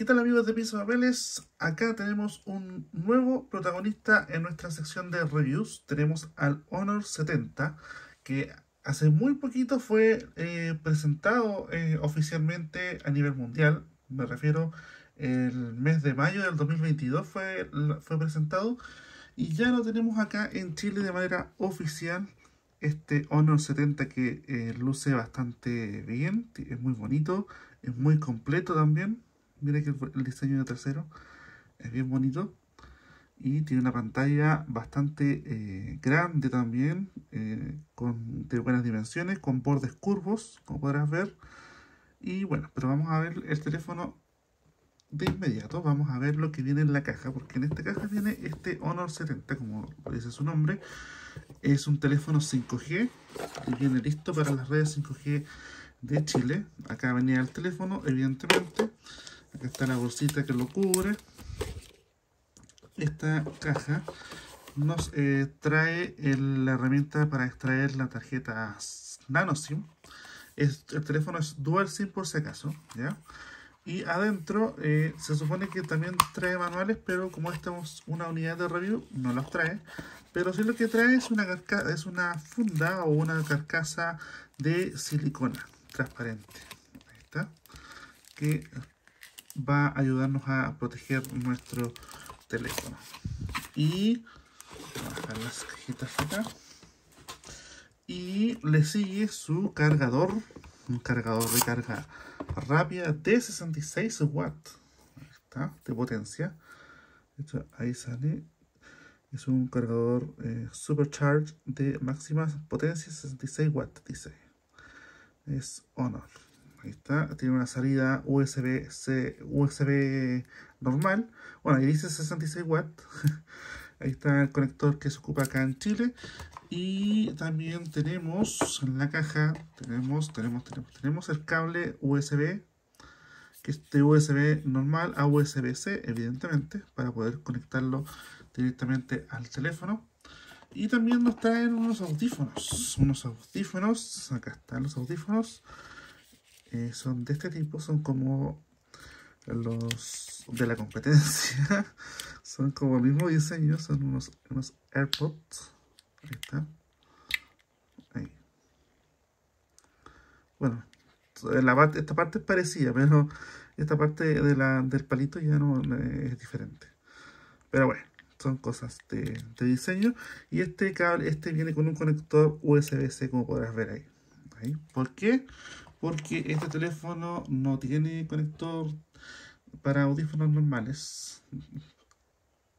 ¿Qué tal amigos de Piso Papeles? Acá tenemos un nuevo protagonista en nuestra sección de reviews. Tenemos al Honor 70, que hace muy poquito fue eh, presentado eh, oficialmente a nivel mundial. Me refiero el mes de mayo del 2022 fue, fue presentado. Y ya lo tenemos acá en Chile de manera oficial. Este Honor 70 que eh, luce bastante bien, es muy bonito, es muy completo también Mira que el diseño de tercero es bien bonito. Y tiene una pantalla bastante eh, grande también, eh, con, de buenas dimensiones, con bordes curvos, como podrás ver. Y bueno, pero vamos a ver el teléfono de inmediato. Vamos a ver lo que viene en la caja, porque en esta caja viene este Honor 70, como dice su nombre. Es un teléfono 5G, que viene listo para las redes 5G de Chile. Acá venía el teléfono, evidentemente. Acá está la bolsita que lo cubre. Esta caja nos eh, trae la herramienta para extraer la tarjeta nano SIM. el teléfono es dual SIM por si acaso, ¿ya? Y adentro eh, se supone que también trae manuales, pero como esta es una unidad de review, no los trae. Pero sí lo que trae es una, es una funda o una carcasa de silicona transparente. Ahí está. Que va a ayudarnos a proteger nuestro teléfono. Y bajar las cajitas acá. Y le sigue su cargador, un cargador de carga rápida de 66 watts. De potencia. ahí sale. Es un cargador eh, supercharged de máxima potencia 66 watts, dice. Es Honor. Ahí está, tiene una salida USB-C, USB normal. Bueno, ahí dice 66 watts. Ahí está el conector que se ocupa acá en Chile. Y también tenemos en la caja, tenemos, tenemos, tenemos, tenemos el cable USB, que es de USB normal a USB-C, evidentemente, para poder conectarlo directamente al teléfono. Y también nos traen unos audífonos, unos audífonos, acá están los audífonos eh, son de este tipo, son como los de la competencia, son como el mismo diseño, son unos, unos AirPods, ahí está, ahí. Bueno, esta parte es parecida, pero esta parte de la, del palito ya no es diferente. Pero bueno, son cosas de, de diseño. Y este cable, este viene con un conector USB-C, como podrás ver ahí. ahí. ¿Por qué? Porque este teléfono no tiene conector para audífonos normales.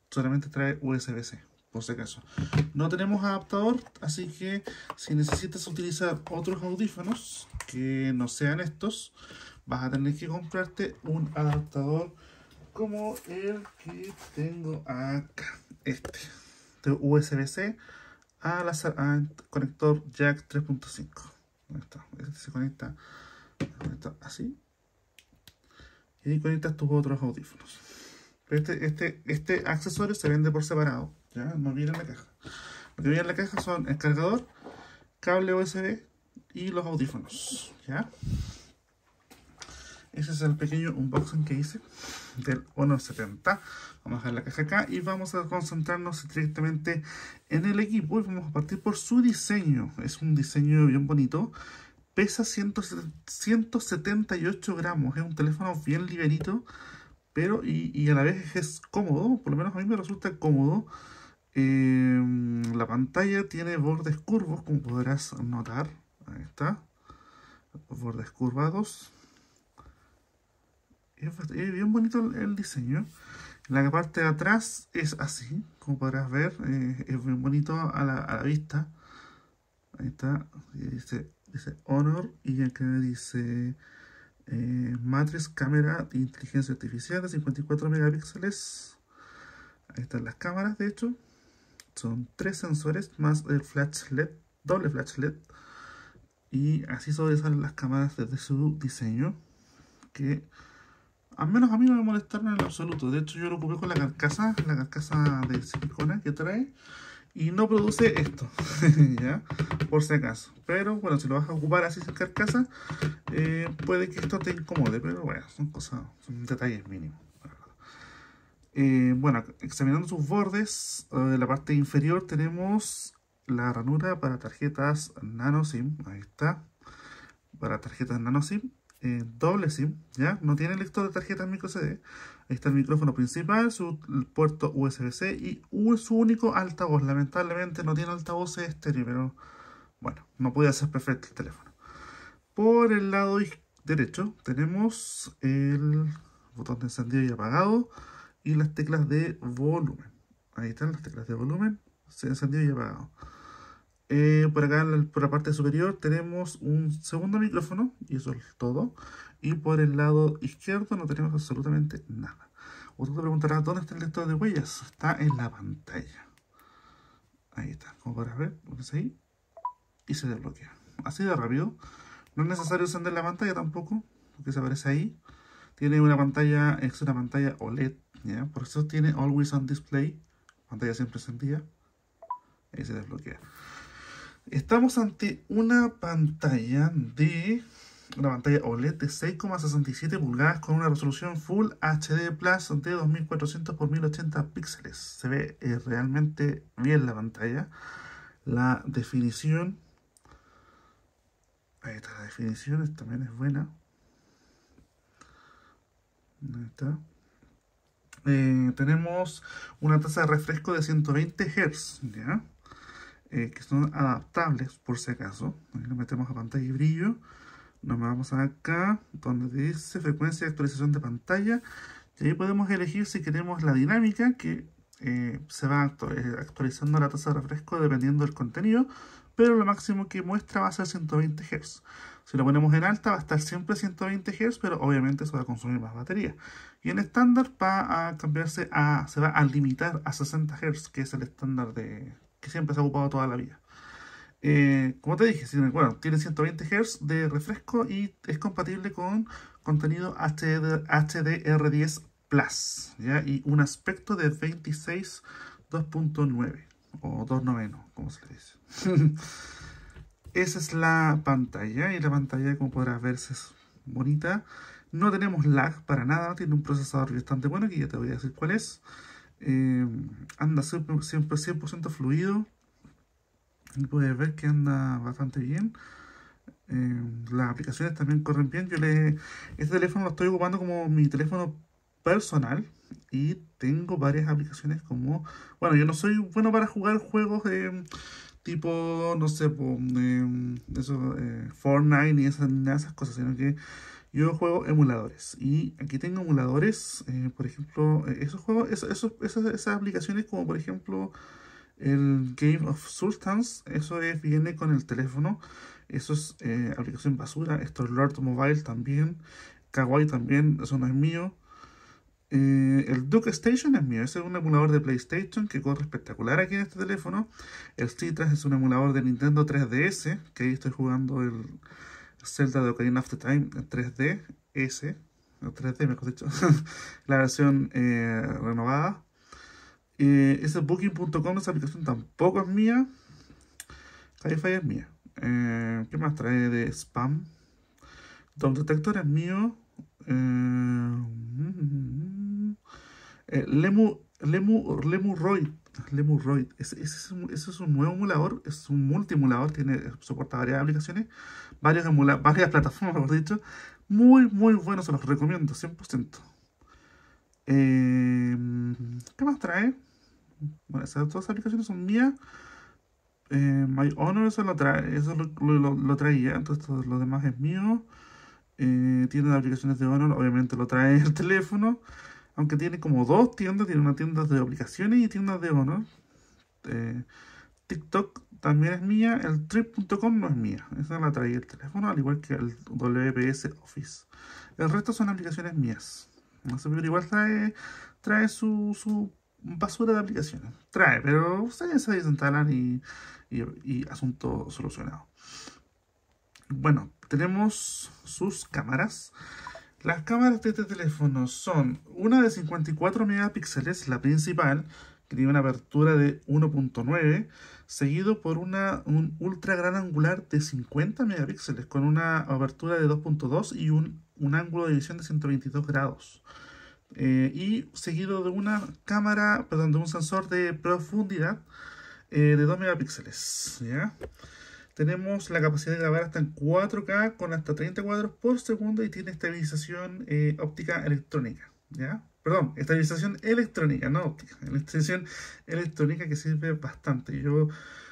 Solamente trae USB-C, por si acaso. No tenemos adaptador, así que si necesitas utilizar otros audífonos que no sean estos, vas a tener que comprarte un adaptador como el que tengo acá. Este, de USB-C al conector jack 3.5 Este se conecta, así. Y conectas tus otros audífonos. Este, este, este accesorio se vende por separado. ¿ya? No viene en la caja. Lo que viene en la caja son el cargador, cable USB y los audífonos. ¿ya? Ese es el pequeño unboxing que hice del Honor 70. Vamos a dejar la caja acá y vamos a concentrarnos directamente en el equipo. Y vamos a partir por su diseño. Es un diseño bien bonito. Pesa 178 gramos. Es un teléfono bien ligerito. Pero y, a la vez es cómodo. Por lo menos a mí me resulta cómodo. Em, la pantalla tiene bordes curvos, como podrás notar. Ahí está. Bordes curvados es, bien bonito el, diseño. La parte de atrás es así, como podrás ver, eh, es bien bonito a la, vista. Ahí está, dice, dice Honor y acá dice eh, Matrix cámara de inteligencia artificial de 54 megapíxeles. Ahí están las cámaras, de hecho. Son tres sensores más el flash LED, doble flash LED. Y así sobresalen las cámaras desde su diseño. Que al menos a mí no me molestaron en absoluto. De hecho, yo lo ocupé con la carcasa, la carcasa de silicona que trae. y no produce esto. Por si acaso. Pero bueno, si lo vas a ocupar así sin carcasa, eh, puede que esto te incomode, pero bueno, son cosas, son detalles mínimos. Eh, bueno, examinando sus bordes, en la parte inferior tenemos la ranura para tarjetas nano SIM, ahí está, para tarjetas nano SIM, eh, doble SIM, ¿ya? No tiene lector de tarjetas micro CD. Ahí está el micrófono principal, su puerto USB-C y su único altavoz. Lamentablemente no tiene altavoz estéreo, pero bueno, no puede hacer perfecto el teléfono. Por el lado derecho tenemos el botón de encendido y apagado y las teclas de volumen. Ahí están las teclas de volumen, encendido y apagado. Eh, por acá, por la parte superior, tenemos un segundo micrófono, y eso es todo. Y por el lado izquierdo no tenemos absolutamente nada. Usted te preguntará, ¿dónde está el lector de huellas? Está en la pantalla. Ahí está, como podrás ver, pones ahí y se desbloquea. Así de rápido. No es necesario encender la pantalla tampoco, porque se aparece ahí. Tiene una pantalla, es una pantalla OLED, ¿ya? Por eso tiene Always on Display, pantalla siempre encendida. Ahí se desbloquea. Estamos ante una pantalla de una pantalla OLED de 6,67 pulgadas con una resolución Full HD Plus de 2400 x 1080 píxeles. Se ve eh, realmente bien la pantalla. La definición. Ahí está la definición, también es buena. Ahí está. Eh, tenemos una tasa de refresco de 120 Hz, ¿ya? Eh, que son adaptables por si acaso. Ahí lo metemos a pantalla y brillo. Nos vamos acá donde dice frecuencia de actualización de pantalla. Y ahí podemos elegir si queremos la dinámica que eh, se va eh, actualizando la tasa de refresco dependiendo del contenido. Pero lo máximo que muestra va a ser 120 Hz. Si lo ponemos en alta va a estar siempre 120 Hz, pero obviamente eso va a consumir más batería. Y en estándar va a cambiarse a, se va a limitar a 60 Hz, que es el estándar de, que siempre se ha ocupado toda la vida. Eh, como te dije, bueno, tiene 120 Hz de refresco y es compatible con contenido HD, HDR10 Plus, ¿ya? Y un aspecto de 26 2.9 o 2.9, como se le dice. Esa es la pantalla y la pantalla, como podrás ver, es bonita. No tenemos lag para nada, tiene un procesador bastante bueno, que ya te voy a decir cuál es. Eh, anda siempre, 100% fluido. Y puedes ver que anda bastante bien. Eh, las aplicaciones también corren bien. Yo le este teléfono lo estoy ocupando como mi teléfono personal y tengo varias aplicaciones como bueno yo no soy bueno para jugar juegos de tipo no sé eh, eso, Fortnite ni esas, esas cosas sino que yo juego emuladores y aquí tengo emuladores, eh, por ejemplo, eh, esos juegos, esas, aplicaciones como por ejemplo el Game of Sultans, eso es, viene con el teléfono, eso es eh, aplicación basura, esto es Lord Mobile también, Kawaii también, eso no es mío. el Duke Station es mío, ese es un emulador de PlayStation que corre espectacular aquí en este teléfono. El Citrus es un emulador de Nintendo 3DS, que ahí estoy jugando el, Zelda de Ocarina of the Time en 3D, S, o 3D mejor dicho, la versión eh, renovada. Eh, ese booking.com, esa aplicación tampoco es mía. Cabify es mía. Eh, ¿Qué más trae de spam? Tom Detector es mío. Eh, eh Lemu, Lemu, Lemuroid. Lemuroid. Ese, es un, nuevo emulador. Es un multi-emulador. Tiene, soporta varias aplicaciones. Varias, varias plataformas, mejor dicho. Muy, muy bueno. Se los recomiendo. 100%. Eh, ¿Qué más trae? Bueno, esas dos aplicaciones son mías. Eh, My Honor, eso lo trae, eso lo, lo, lo traía, entonces todo lo demás es mío. Eh, tiene aplicaciones de Honor, obviamente lo trae el teléfono aunque tiene como dos tiendas, tiene una tienda de aplicaciones y tiendas de Honor. Eh, TikTok también es mía, el trip.com no es mía, esa la trae el teléfono, al igual que el WPS Office. El resto son aplicaciones mías. Pero igual trae, trae su, su basura de aplicaciones. Trae, pero ustedes se desinstalan y, y, y asunto solucionado. Bueno, tenemos sus cámaras. Las cámaras de este teléfono son una de 54 megapíxeles, la principal, que tiene una apertura de 1.9, seguido por una, un ultra gran angular de 50 megapíxeles, con una apertura de 2.2 y un, un, ángulo de visión de 122 grados. Eh, y seguido de una cámara, perdón, de un sensor de profundidad eh, de 2 megapíxeles. Tenemos la capacidad de grabar hasta en 4K con hasta 30 cuadros por segundo y tiene estabilización eh, óptica electrónica. Perdón, estabilización electrónica, no óptica. Estabilización electrónica que sirve bastante. Yo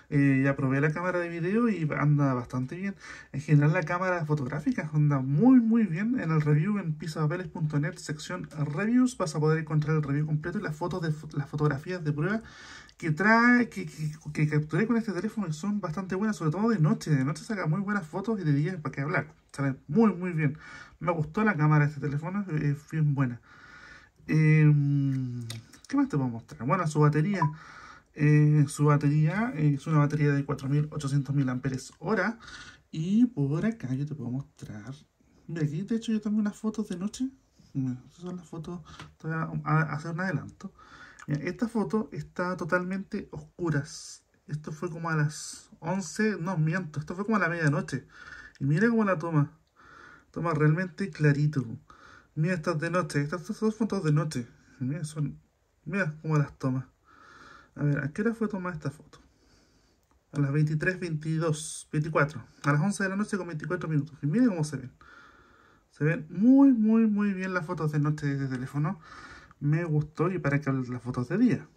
eh, ya probé la cámara de video y anda bastante bien. En general la cámara fotográfica anda muy muy bien. En el review en pisapapeles.net, sección reviews, vas a poder encontrar el review completo y las fotos de las fotografías de prueba que trae, que, que, capturé con este teléfono son bastante buenas, sobre todo de noche. De noche saca muy buenas fotos y de día para qué hablar. Salen muy muy bien. Me gustó la cámara de este teléfono, es bien buena. Em, ¿Qué más te puedo mostrar? Bueno, su batería. Eh, su batería es una batería de 4800 mAh. Y por acá yo te puedo mostrar. Mira, aquí de hecho yo tomé unas fotos de noche. Estas son las fotos. Voy a hacer un adelanto. Esta foto está totalmente oscuras. Esto fue como a las 11. No, miento. Esto fue como a la medianoche. Y mira cómo la toma. Toma realmente clarito. Mira, estas de noche. Estas dos fotos de noche. Mira, son. Mira cómo las toma. A ver, ¿a qué hora fue tomada esta foto? A las 23, 22, 24. A las 11 de la noche con 24 minutos. Y mira cómo se ven. Se ven muy, muy, muy bien las fotos de noche de teléfono. Me gustó y para que las fotos de día.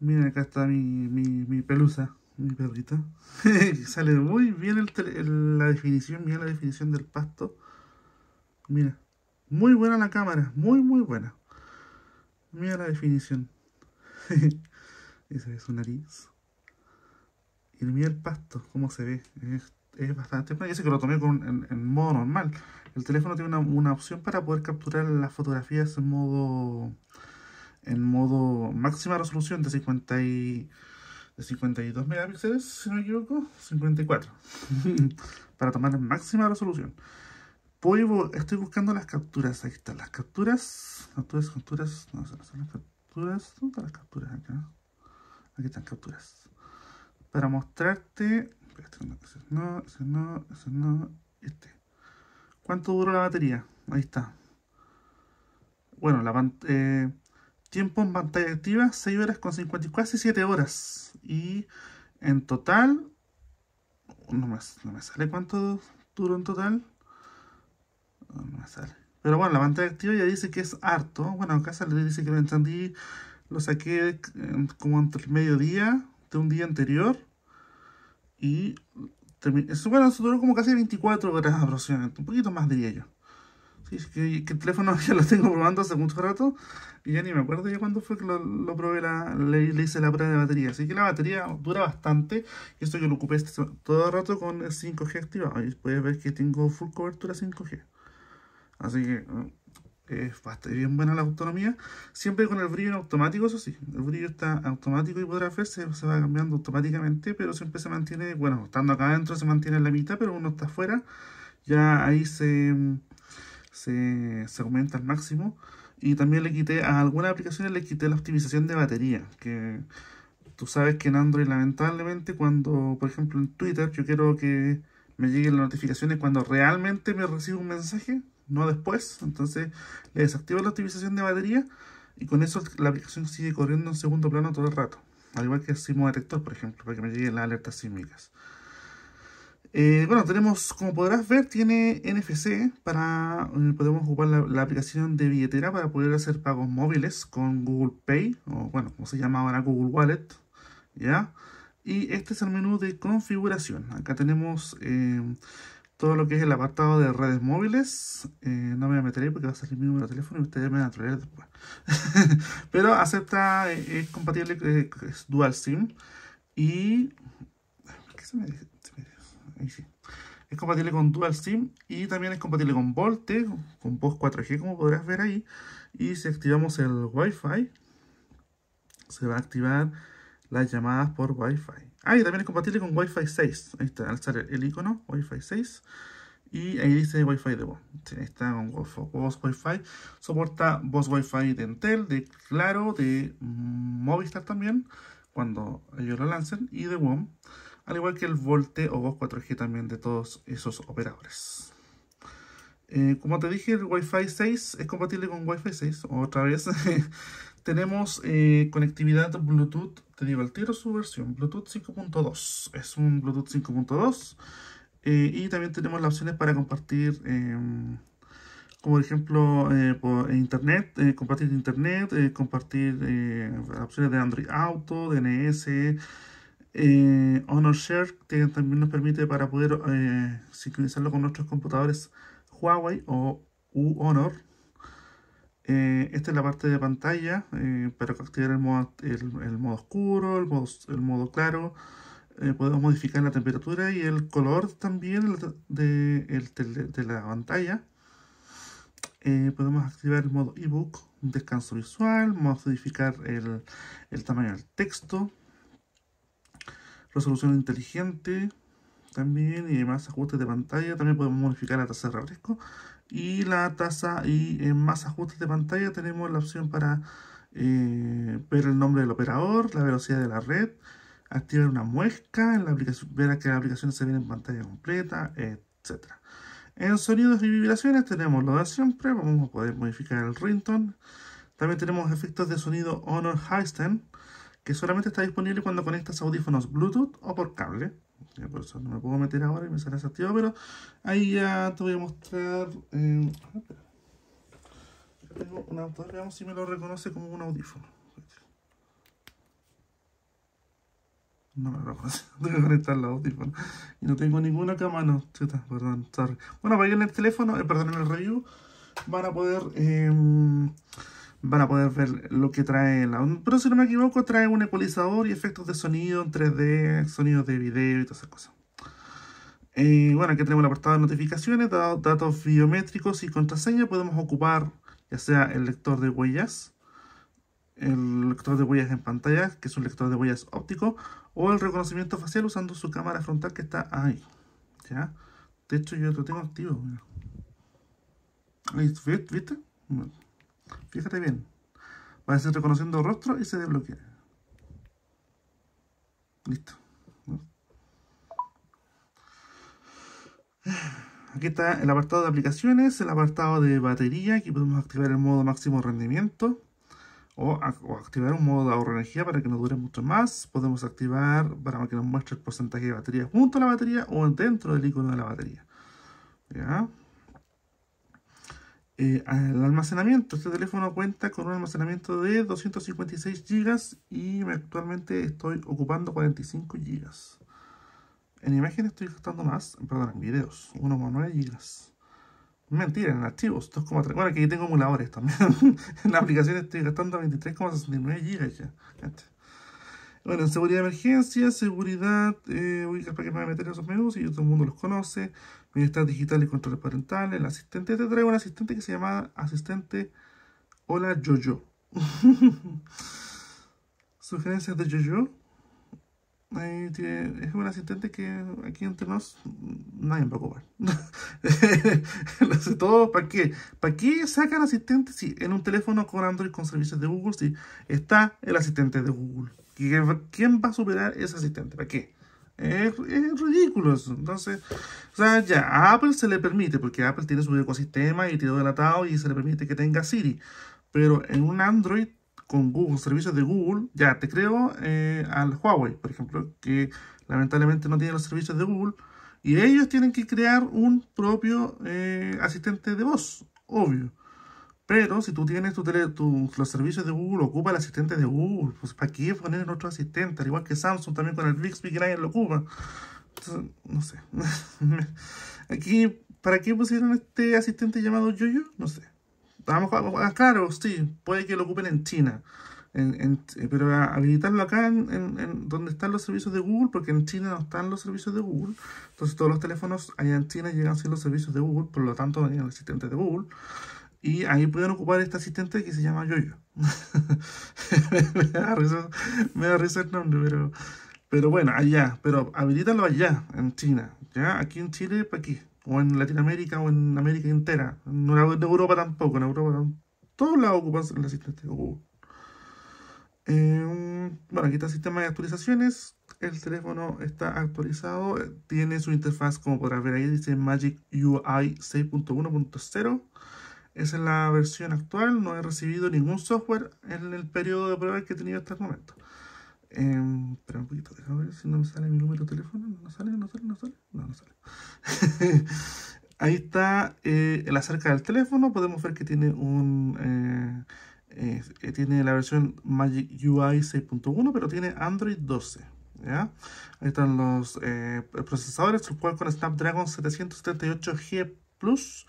Miren, acá está mi, mi, pelusa, mi perrita. Sale muy bien el la definición, mira la definición del pasto. Mira. Muy buena la cámara, muy muy buena. Mira la definición. Esa es su nariz. Y mira el pasto, cómo se ve. Es, bastante bueno. Ese que lo tomé con, en, modo normal. El teléfono tiene una, opción para poder capturar las fotografías en modo en modo máxima resolución de 50 y, de 52 megapíxeles, si no me equivoco, 54. para tomar en máxima resolución estoy buscando las capturas. Ahí están las capturas. Capturas, capturas. No, son las capturas. ¿Dónde están las capturas acá? Aquí están capturas. Para mostrarte. Ese no, ese no, ese no. Este. ¿Cuánto duró la batería? Ahí está. Bueno, la eh, tiempo en pantalla activa 6 horas con 50, casi 7 horas. Y en total, no me, no me sale cuánto duró en total. No me sale. Pero bueno, la pantalla activa ya dice que es harto. Bueno, acá sale, dice que lo encendí, lo saqué como entre el mediodía de un día anterior. Y eso, bueno, eso duró como casi 24 horas aproximadamente, un poquito más diría yo. Sí, es que, el teléfono ya lo tengo probando hace mucho rato y ya ni me acuerdo ya cuándo fue que lo, probé, la, le, hice la prueba de batería. Así que la batería dura bastante y esto yo lo ocupé este, todo el rato con el 5G activado. Ahí puedes ver que tengo full cobertura 5G. Así que es bastante bien buena la autonomía. Siempre con el brillo en automático, eso sí. El brillo está automático y podrá verse, se va cambiando automáticamente, pero siempre se mantiene, bueno, estando acá adentro se mantiene en la mitad, pero uno está afuera, ya ahí se, se, se aumenta al máximo. Y también le quité, a algunas aplicaciones le quité la optimización de batería, que tú sabes que en Android lamentablemente cuando, por ejemplo en Twitter, yo quiero que me lleguen las notificaciones cuando realmente me recibo un mensaje, no después. Entonces le desactivo la optimización de batería y con eso la aplicación sigue corriendo en segundo plano todo el rato. Al igual que el sismo detector, por ejemplo, para que me lleguen las alertas sísmicas. Eh, bueno, tenemos, como podrás ver, tiene NFC para, eh, podemos ocupar la, aplicación de billetera para poder hacer pagos móviles con Google Pay, o bueno, como se llama ahora Google Wallet, ¿ya? Y este es el menú de configuración. Acá tenemos eh, todo lo que es el apartado de redes móviles. Eh, no me voy a meter ahí porque va a salir mi número de teléfono y ustedes me van a traer después. Pero acepta, eh, es compatible, eh, es dual SIM. Y... ¿Qué se me, dice? Ahí sí. Es compatible con dual SIM y también es compatible con Volte, con Post 4G como podrás ver ahí. Y si activamos el Wi-Fi, se va a activar las llamadas por Wi-Fi. Ah, y también es compatible con Wi-Fi 6. Ahí está, al el icono Wi-Fi 6. Y ahí dice Wi-Fi de voz. está con voz Wi-Fi. Soporta voz Wi-Fi de Intel, de Claro, de Movistar también, cuando ellos lo lancen, y de WOM. Al igual que el Volte o voz 4G también de todos esos operadores. Eh, como te dije, el Wi-Fi 6 es compatible con Wi-Fi 6. Otra vez tenemos eh, conectividad Bluetooth. Te digo al tiro su versión. Bluetooth 5.2. Es un Bluetooth 5.2. Eh, y también tenemos las opciones para compartir, em, como por ejemplo, por internet, compartir internet, compartir opciones de Android Auto, DNS, Honor Share, que también nos permite para poder sincronizarlo con nuestros computadores Huawei o U-Honor. Eh, esta es la parte de pantalla eh, para activar el modo, el, modo oscuro, el modo, claro. Eh, podemos modificar la temperatura y el color también de, la pantalla. podemos activar el modo ebook, descanso visual, modificar el tamaño del texto, resolución inteligente, también y más ajustes de pantalla. También podemos modificar la tasa de refresco. Y la tasa y en más ajustes de pantalla tenemos la opción para eh, ver el nombre del operador, la velocidad de la red, activar una muesca, en la aplicación, ver que la aplicación se ve en pantalla completa, etc. En sonidos y vibraciones tenemos lo de siempre, vamos a poder modificar el ringtone. También tenemos efectos de sonido Honor Highstand, que solamente está disponible cuando conectas audífonos Bluetooth o por cable por eso no me puedo meter ahora y me sale desactivado, pero ahí ya te voy a mostrar. Eh, tengo un veamos si me lo reconoce como un audífono. No me lo reconoce, tengo que conectar el audífono. Y no tengo ninguna cámara, no, chuta, perdón, sorry. Bueno, para ir en el teléfono, eh, perdón, en el review, van a poder. Eh, van a poder ver lo que trae la... Pero si no me equivoco, trae un ecualizador y efectos de sonido en 3D, sonidos de video y todas esas cosas. Eh, bueno, aquí tenemos el apartado de notificaciones, datos biométricos y contraseña. Podemos ocupar ya sea el lector de huellas, el lector de huellas en pantalla, que es un lector de huellas óptico, o el reconocimiento facial usando su cámara frontal que está ahí. ¿Ya? De hecho, yo lo tengo activo. ¿Viste? Fíjate bien. Va a ser reconociendo rostro y se desbloquea. Listo. Aquí está el apartado de aplicaciones, el apartado de batería. Aquí podemos activar el modo máximo rendimiento. O, activar un modo de ahorro de energía para que nos dure mucho más. Podemos activar para que nos muestre el porcentaje de batería junto a la batería o dentro del icono de la batería. ¿Ya? Eh, el almacenamiento. Este teléfono cuenta con un almacenamiento de 256 GB y actualmente estoy ocupando 45 GB. En imágenes estoy gastando más, perdón, en videos, 1,9 GB. Mentira, en archivos, 2,3. Bueno, aquí tengo emuladores también. en la aplicación estoy gastando 23,69 GB ya. Bueno, en seguridad de emergencia, seguridad, eh, para que me voy a meter en esos menús y todo el mundo los conoce. Bienestar digital y controles parentales. El asistente te traigo un asistente que se llama Asistente Hola Jojo. Sugerencias de Jojo. Ahí tiene, es un asistente que aquí entre nos nadie va a ocupar. Lo hace todo. ¿Para qué? ¿Para qué sacan asistentes si en un teléfono con Android con servicios de Google si está el asistente de Google? ¿Quién va a superar ese asistente? ¿Para qué? Es, ridículo eso. Entonces, o sea, ya a Apple se le permite, porque Apple tiene su ecosistema y tiene delatado y se le permite que tenga Siri. Pero en un Android con Google, servicios de Google, ya te creo eh, al Huawei, por ejemplo, que lamentablemente no tiene los servicios de Google, y ellos tienen que crear un propio eh, asistente de voz, obvio. Pero si tú tienes tu tele, los servicios de Google, ocupa el asistente de Google. Pues ¿para qué poner otro asistente? Al igual que Samsung también con el Bixby que nadie lo ocupa. no sé. Aquí, ¿para qué pusieron este asistente llamado YoYo? No sé. Vamos, a, claro, sí, puede que lo ocupen en China. En, pero habilitarlo acá en, en, donde están los servicios de Google, porque en China no están los servicios de Google. Entonces todos los teléfonos allá en China llegan a ser los servicios de Google, por lo tanto no tienen el asistente de Google. Y ahí pueden ocupar este asistente que se llama Yoyo. me, da risa, el nombre, pero, pero bueno, allá. Pero habilítalo allá, en China. ¿Ya? Aquí en Chile, ¿para qué? o en Latinoamérica o en América entera. En Europa tampoco, en Europa todos lados ocupan el asistente. Eh, bueno, aquí está el sistema de actualizaciones. El teléfono está actualizado. Tiene su interfaz, como podrás ver ahí, dice Magic UI 6.1.0. Esa es la versión actual. No he recibido ningún software en el periodo de prueba que he tenido hasta el momento. Eh, espera un poquito, déjame ver si no me sale mi número de teléfono. ¿No sale? ¿No sale? ¿No sale? No, no sale. Ahí está eh, la cerca del teléfono. Podemos ver que tiene un... Eh, eh, tiene la versión Magic UI 6.1, pero tiene Android 12. ¿ya? Ahí están los procesadores, el cual con Snapdragon 778G Plus.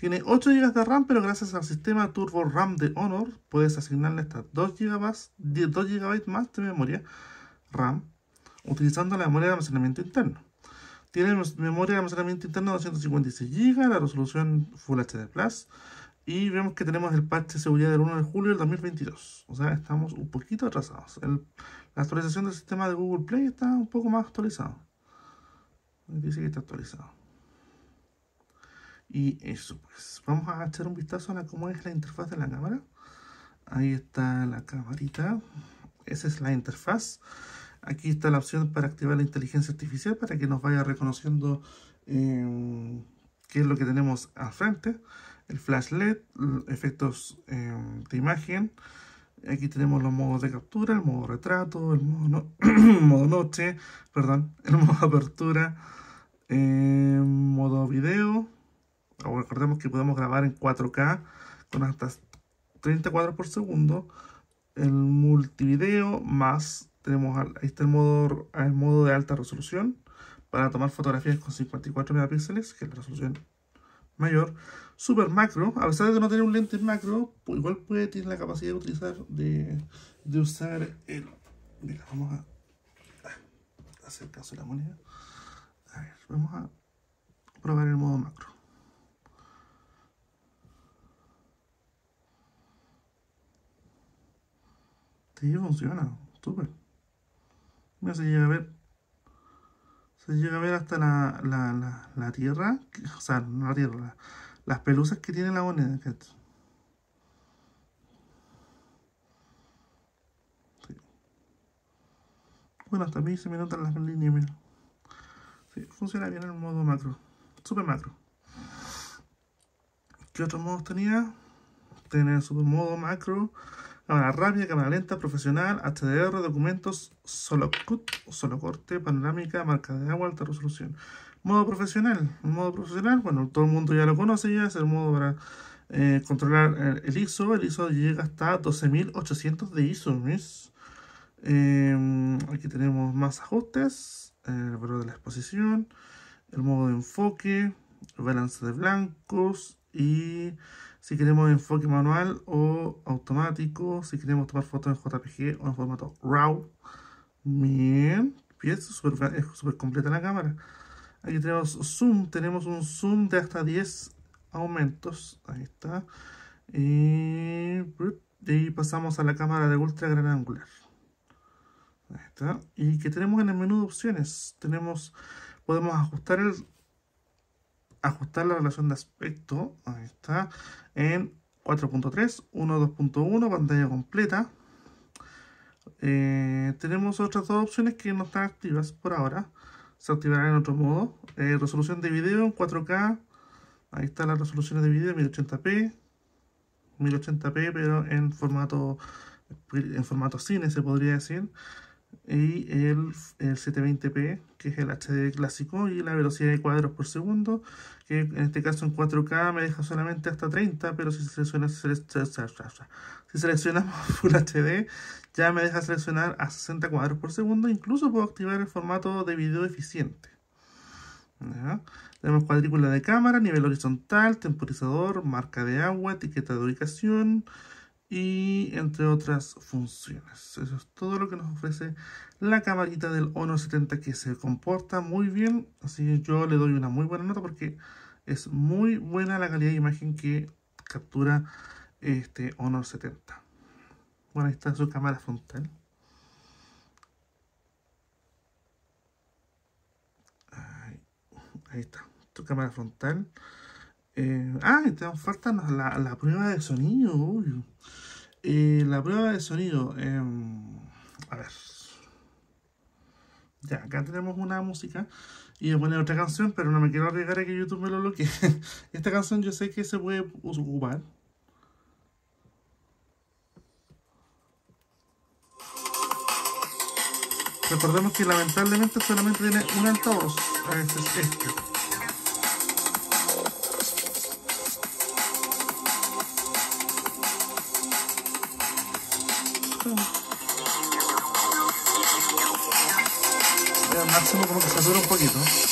Tiene 8 GB de RAM, pero gracias al sistema Turbo RAM de Honor puedes asignarle hasta 2 GB, 2 GB más de memoria RAM utilizando la memoria de almacenamiento interno. Tiene memoria de almacenamiento interno de 256 GB, la resolución Full HD Plus. Y vemos que tenemos el parche de seguridad del 1 de julio del 2022. O sea, estamos un poquito atrasados. la actualización del sistema de Google Play está un poco más actualizado. Dice que está actualizado. Y eso, pues. Vamos a echar un vistazo a cómo es la interfaz de la cámara. Ahí está la camarita. Esa es la interfaz. Aquí está la opción para activar la inteligencia artificial para que nos vaya reconociendo eh, qué es lo que tenemos al frente. El flash LED, efectos eh, de imagen. Aquí tenemos los modos de captura, el modo retrato, el modo, modo noche, perdón, el modo apertura, eh, modo video. Recordemos que podemos grabar en 4K con hasta 30 cuadros por segundo. El multivideo más tenemos ahí está el modo, el modo de alta resolución para tomar fotografías con 54 megapíxeles, que es la resolución mayor. Super macro, a pesar de no tener un lente macro, pues igual puede tener la capacidad de utilizar de, de usar el. Vamos a, hacer caso de la moneda. Vamos a probar el modo macro. Sí, funciona, súper. Mira, se llega a ver. Se llega a ver hasta la, la, la, tierra. O sea, no la tierra. las pelusas que tiene la moneda. Bueno, hasta a mí se me notan las líneas, mira. Sí, funciona bien el modo macro. Super macro. ¿Qué otros modos tenía? Tener super modo macro cámara rápida, cámara lenta, profesional, HDR, documentos, solo cut, solo corte, panorámica, marca de agua, alta resolución. Modo profesional, modo profesional, bueno, todo el mundo ya lo conoce ya, es el modo para eh, controlar el ISO, el ISO llega hasta 12800 de ISO, ¿ves? Em, aquí tenemos más ajustes, el valor de la exposición, el modo de enfoque, balance de blancos y si queremos enfoque manual o automático, si queremos tomar fotos en JPG o en formato RAW. Bien, es súper completa la cámara. Aquí tenemos zoom, tenemos un zoom de hasta 10 aumentos. Ahí está. Y ahí pasamos a la cámara de ultra gran angular. Ahí está. Y que tenemos en el menú de opciones. Tenemos, podemos ajustar el ajustar la relación de aspecto, ahí está, en 4.3, 1.2.1, pantalla completa. Eh, tenemos otras dos opciones que no están activas por ahora. Se activarán en otro modo. Eh, resolución de video en 4K. Ahí está la resolución de video 1080p. 1080p, pero en formato en formato cine se podría decir y el, el 720p, que es el HD clásico, y la velocidad de cuadros por segundo, que en este caso en 4K me deja solamente hasta 30, pero si, seleccionamos, si seleccionamos Full HD, ya me deja seleccionar a 60 cuadros por segundo, incluso puedo activar el formato de video eficiente. Tenemos cuadrícula de cámara, nivel horizontal, temporizador, marca de agua, etiqueta de ubicación, y entre otras funciones. Eso es todo lo que nos ofrece la camarita del Honor 70 que se comporta muy bien, así que yo le doy una muy buena nota porque es muy buena la calidad de imagen que captura este Honor 70. Bueno, ahí está su cámara frontal. Ahí, está. cámara frontal. Eh, ah, y te falta la, la, prueba de sonido. Eh, la prueba de sonido. Em, a ver. Ya, acá tenemos una música. Y voy a poner otra canción, pero no me quiero arriesgar a que YouTube me lo bloquee. Esta canción yo sé que se puede ocupar. Recordemos que lamentablemente solamente tiene un altavoz. Este es este. Satura un poquito.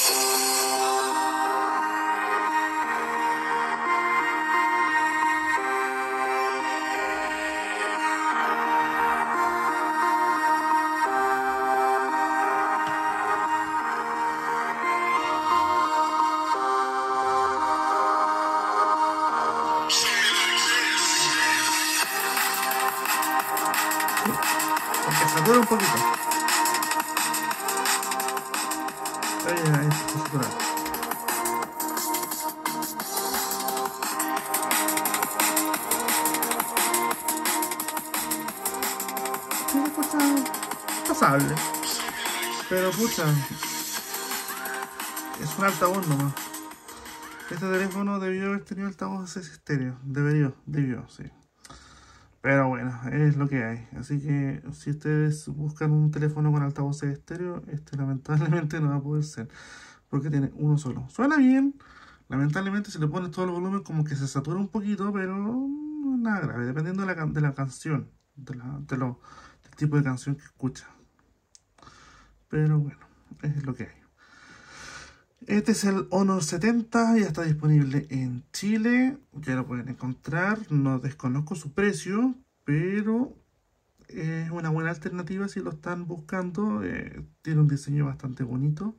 Escucha pasable. Pero pucha, es un altavoz nomás. Este teléfono debió haber tenido altavoz estéreo. Debería, debió, sí. Pero bueno, es lo que hay. Así que si ustedes buscan un teléfono con altavoz estéreo, este lamentablemente no va a poder ser. Porque tiene uno solo. Suena bien. Lamentablemente si le pones todo el volumen como que se satura un poquito, pero nada grave. Dependiendo de la, de la canción, de la, de lo, tipo de canción que escucha. Pero bueno, es lo que hay. Este es el Honor 70, ya está disponible en Chile, ya lo pueden encontrar, no desconozco su precio, pero es una buena alternativa si lo están buscando, eh, tiene un diseño bastante bonito.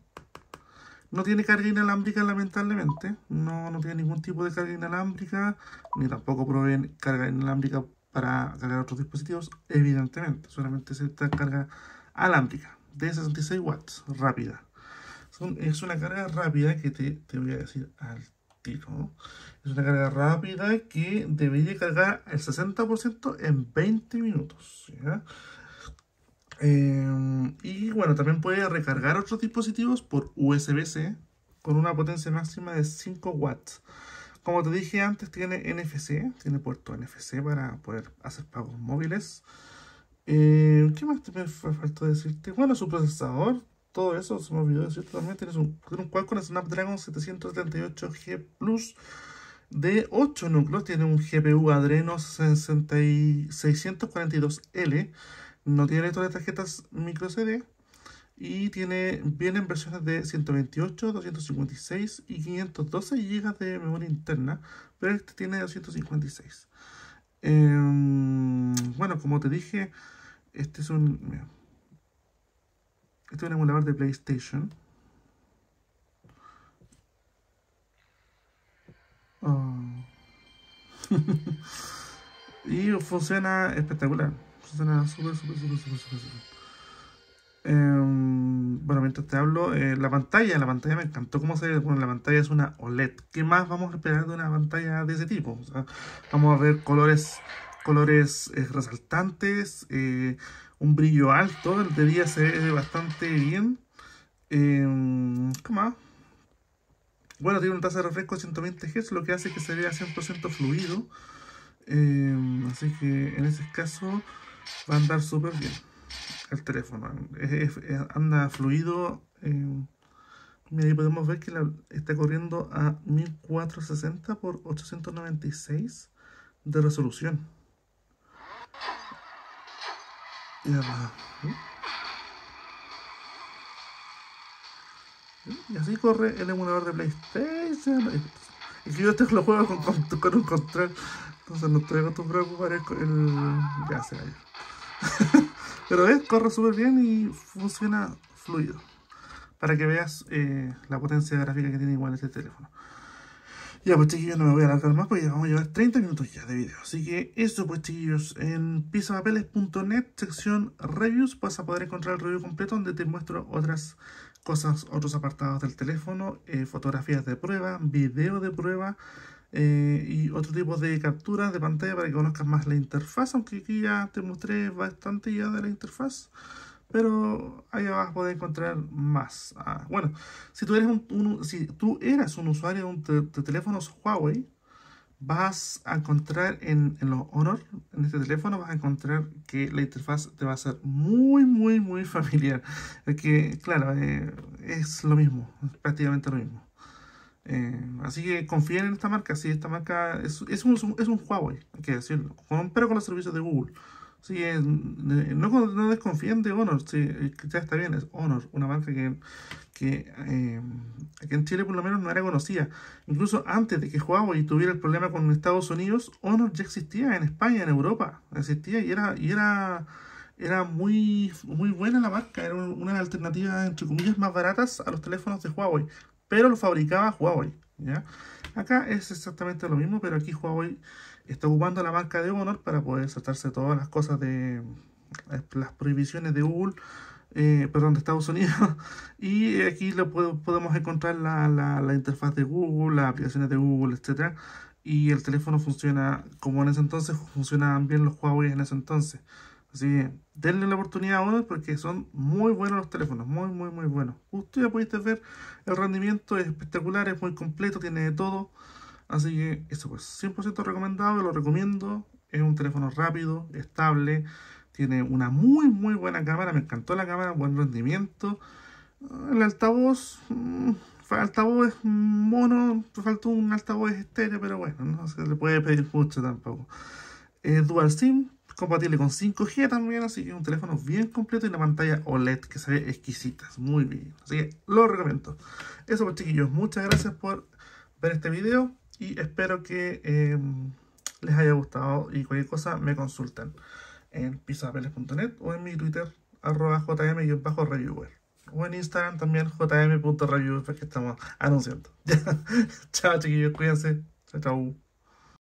No tiene carga inalámbrica lamentablemente, no, no tiene ningún tipo de carga inalámbrica, ni tampoco provee carga inalámbrica para cargar otros dispositivos, evidentemente, solamente es esta carga alámbrica de 66 watts, rápida es una carga rápida que te, voy a decir al tiro. Es una carga rápida que debería cargar el 60% en 20 minutos. Em, y bueno, también puede recargar otros dispositivos por USB-C con una potencia máxima de 5 watts. Como te dije antes, tiene NFC, tiene puerto NFC para poder hacer pagos móviles. Eh, ¿Qué más te me faltó decirte? Bueno, su procesador todo eso, se me olvidó decir también, tienes un, un Qualcomm Snapdragon 778G Plus de 8 núcleos, tiene un GPU Adreno 642L, no tiene todas las tarjetas micro CD y tiene, vienen versiones de 128, 256 y 512 GB de memoria interna, pero este tiene 256. Em, bueno, como te dije, este es un... Este es un emulador de PlayStation. Oh. y funciona espectacular. Funciona súper, súper, súper, súper, súper. Em, bueno, mientras te hablo, eh, la pantalla, la pantalla me encantó cómo se ve. Bueno, la pantalla es una OLED. ¿Qué más vamos a esperar de una pantalla de ese tipo? vamos a ver colores, colores eh, resaltantes, eh, un brillo alto, el de día se ve bastante bien. Eh, ¿Qué más? Bueno, tiene una tasa de refresco de 120 Hz, lo que hace que se vea 100% fluido. Eh, así que en ese caso va a andar súper bien el teléfono. anda fluido. Eh, ahí podemos ver que está corriendo a 1460 por 896 de resolución. Y así corre el emulador de PlayStation. Y si yo te lo juego con, con, un control, entonces no estoy acostumbrado a ocupar el. Ya se Pero ves, corre súper bien y funciona fluido. Para que veas eh, la potencia gráfica que tiene igual este teléfono. Ya pues chiquillos, no me voy a alargar más porque ya vamos a llevar 30 minutos ya de video. Así que eso pues chiquillos, en pisapapeles.net, sección reviews, vas a poder encontrar el review completo donde te muestro otras cosas, otros apartados del teléfono, eh, fotografías de prueba, video de prueba eh, y otro tipo de capturas de pantalla para que conozcas más la interfaz, aunque aquí ya te mostré bastante ya de la interfaz. Pero ahí vas a poder encontrar más. Ah, bueno, si tú, eres un, si tú eras un usuario de, de teléfonos Huawei, vas a encontrar en, en, los Honor, en este teléfono, vas a encontrar que la interfaz te va a ser muy, muy, muy familiar. Que, claro, eh, es lo mismo, prácticamente lo mismo. Eh, así que confíen en esta marca. Sí, esta marca es, es, un, es un Huawei, hay que decirlo, pero con los servicios de Google. Sí, no, no, desconfíen de Honor, sí, ya está bien, es Honor, una marca que, que eh, aquí en Chile por lo menos no era conocida. Incluso antes de que Huawei tuviera el problema con Estados Unidos, Honor ya existía en España, en Europa, existía y era, y era, era muy, muy buena la marca, era una alternativa entre comillas más baratas a los teléfonos de Huawei, pero lo fabricaba Huawei. ¿ya? Acá es exactamente lo mismo, pero aquí Huawei está ocupando la marca de Honor para poder saltarse todas las cosas de eh, las prohibiciones de Google, eh, perdón, de Estados Unidos. y aquí lo podemos encontrar la, la, interfaz de Google, las aplicaciones de Google, etcétera. Y el teléfono funciona como en ese entonces funcionaban bien los Huawei en ese entonces. Así que denle la oportunidad a Honor porque son muy buenos los teléfonos, muy, muy, muy buenos. Ustedes ya pudiste ver el rendimiento, es espectacular, es muy completo, tiene de todo. Así que eso pues, 100% recomendado, lo recomiendo. Es un teléfono rápido, estable, tiene una muy muy buena cámara, me encantó la cámara, buen rendimiento. El altavoz, mm, el altavoz es mono, faltó un altavoz estéreo, pero bueno, no se le puede pedir mucho tampoco. Es dual SIM, compatible con 5G también, así que un teléfono bien completo y una pantalla OLED que se ve exquisita, muy bien. Así que lo recomiendo. Eso pues chiquillos, muchas gracias por ver este video y espero que em, les haya gustado y cualquier cosa me consultan en pisapeles.net o en mi Twitter arroba jm-reviewer o en Instagram también jm.reviewer que estamos anunciando. chao chiquillos, cuídense. Chao, chao.